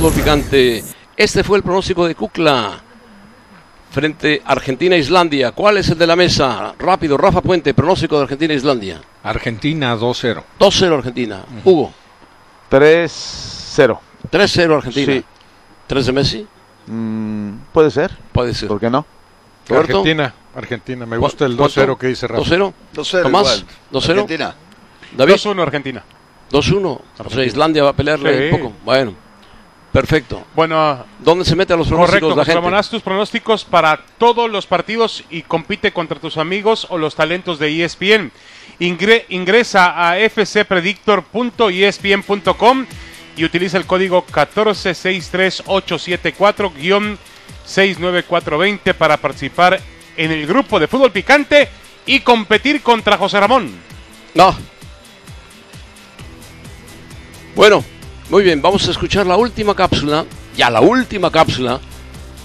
fútbol picante. Este fue el pronóstico de Kukla frente a Argentina-Islandia. ¿Cuál es el de la mesa? Rápido, Rafa Puente, pronóstico de Argentina-Islandia. Argentina 2-0. 2-0 Argentina. Hugo. 3-0. 3-0 Argentina. Sí. ¿3 de Messi? Mm, puede ser. Puede ser. ¿Por qué no? Roberto. Argentina, Argentina. Me gusta el ¿Cuánto? 2-0 que dice Rafa. 2-0. 2-0 Tomás. igual. 2-0. Argentina. David. 2-1 Argentina. 2-1. O sea, Islandia va a pelearle Sí. un poco. Bueno. Perfecto. Bueno, ¿Dónde se mete a los pronósticos correcto. la José gente? Ramón, haz tus pronósticos para todos los partidos y compite contra tus amigos o los talentos de ESPN. Ingre- ingresa a fcpredictor.espn.com y utiliza el código 1463874-69420 para participar en el grupo de fútbol picante y competir contra José Ramón. No. Bueno, muy bien, vamos a escuchar la última cápsula, ya la última cápsula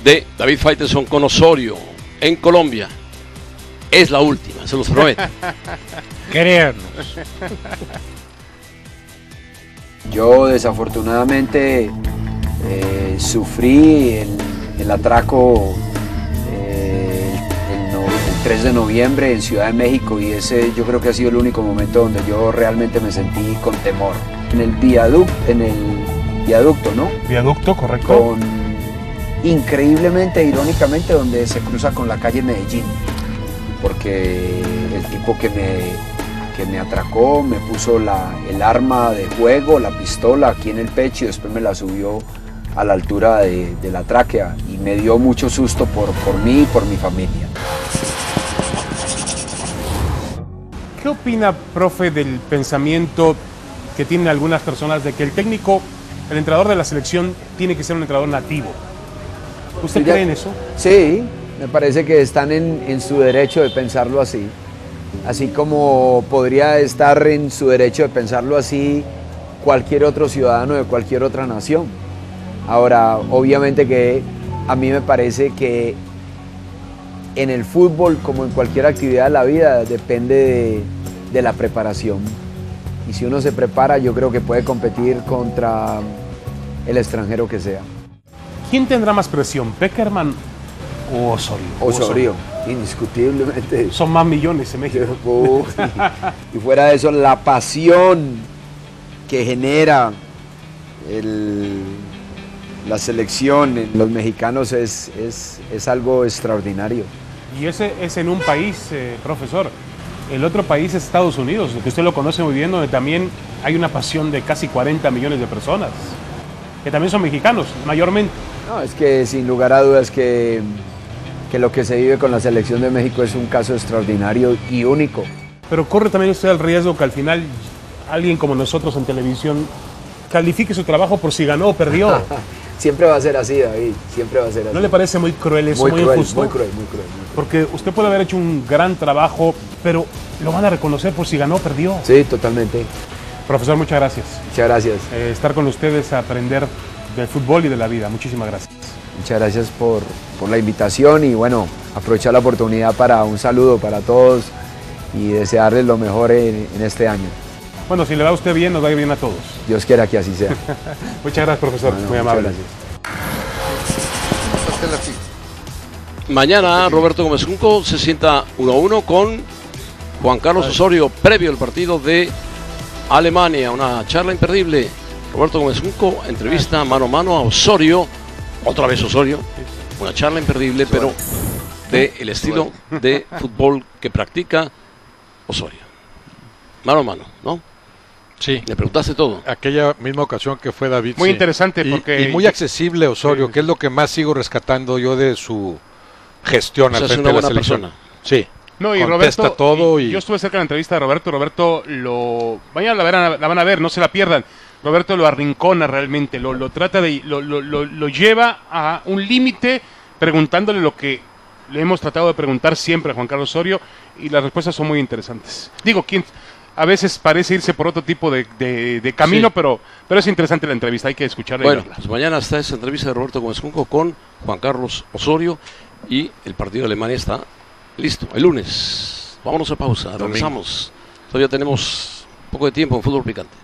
de David Faitelson con Osorio en Colombia. Es la última, se los prometo. Créanos. Yo desafortunadamente eh, sufrí el, el atraco eh, el, no- el 3 de noviembre en Ciudad de México y ese yo creo que ha sido el único momento donde yo realmente me sentí con temor. En el viaducto, en el viaducto, ¿no? Viaducto, correcto. Con increíblemente, irónicamente, donde se cruza con la calle Medellín, porque el tipo que me que me atracó, me puso la- el arma de juego, la pistola aquí en el pecho y después me la subió a la altura de, de la tráquea y me dio mucho susto por, por mí y por mi familia. ¿Qué opina, profe, del pensamiento que tienen algunas personas de que el técnico, el entrenador de la selección, tiene que ser un entrenador nativo? ¿Usted cree en eso? Sí, me parece que están en, en su derecho de pensarlo así. Así como podría estar en su derecho de pensarlo así cualquier otro ciudadano de cualquier otra nación. Ahora, obviamente que a mí me parece que en el fútbol, como en cualquier actividad de la vida, depende de, de la preparación. Y si uno se prepara, yo creo que puede competir contra el extranjero que sea. ¿Quién tendrá más presión, Peckerman o Osorio? Osorio, indiscutiblemente. Son más millones en México. Uy, y fuera de eso, la pasión que genera el- la selección en los mexicanos es, es- es algo extraordinario. Y ese es en un país, eh, profesor. El otro país es Estados Unidos, que usted lo conoce muy bien, donde también hay una pasión de casi 40 millones de personas, que también son mexicanos, mayormente. No, es que sin lugar a dudas que, que lo que se vive con la selección de México es un caso extraordinario y único. Pero corre también usted el riesgo que al final alguien como nosotros en televisión califique su trabajo por si ganó o perdió. Siempre va a ser así, David, siempre va a ser así. ¿No le parece muy cruel eso, muy, muy, cruel, injusto? muy cruel, muy cruel, muy cruel. Porque usted puede haber hecho un gran trabajo, pero lo van a reconocer por si ganó o perdió. Sí, totalmente. Profesor, muchas gracias. Muchas gracias. Eh, estar con ustedes a aprender del fútbol y de la vida. Muchísimas gracias. Muchas gracias por, por la invitación y bueno, aprovechar la oportunidad para un saludo para todos y desearles lo mejor en, en este año. Bueno, si le va a usted bien, nos va a ir bien a todos. Dios quiera que así sea. Muchas gracias, profesor. Bueno, Muy amable. gracias. Mañana Roberto Gómez Junco se sienta 1 a 1 con Juan Carlos Osorio previo al partido de Alemania. Una charla imperdible. Roberto Gómez Junco entrevista mano a mano a Osorio. Otra vez Osorio. Una charla imperdible, pero de el estilo de fútbol que practica Osorio. Mano a mano, ¿no? Sí. Le preguntaste todo. Aquella misma ocasión que fue David. Muy sí. interesante Y- porque- Y, muy accesible Osorio, que es lo que más sigo rescatando yo de su gestión O sea, al es frente una de la selección. persona. Sí. No, y Contesta Roberto, todo y- Yo estuve cerca de la entrevista de Roberto. Roberto lo. Mañana la, verán- la van a ver, no se la pierdan. Roberto lo arrincona realmente, lo, lo trata de. Lo, lo- lo- lo lleva a un límite preguntándole lo que le hemos tratado de preguntar siempre a Juan Carlos Osorio y las respuestas son muy interesantes. Digo, quien a veces parece irse por otro tipo de, de- de camino, Sí. pero, pero es interesante la entrevista, hay que escucharla Bueno, pues mañana está esa entrevista de Roberto Gómez Junco con Juan Carlos Osorio y el partido de Alemania está listo, el lunes. Vámonos a pausa, regresamos. Todavía tenemos poco de tiempo en fútbol picante.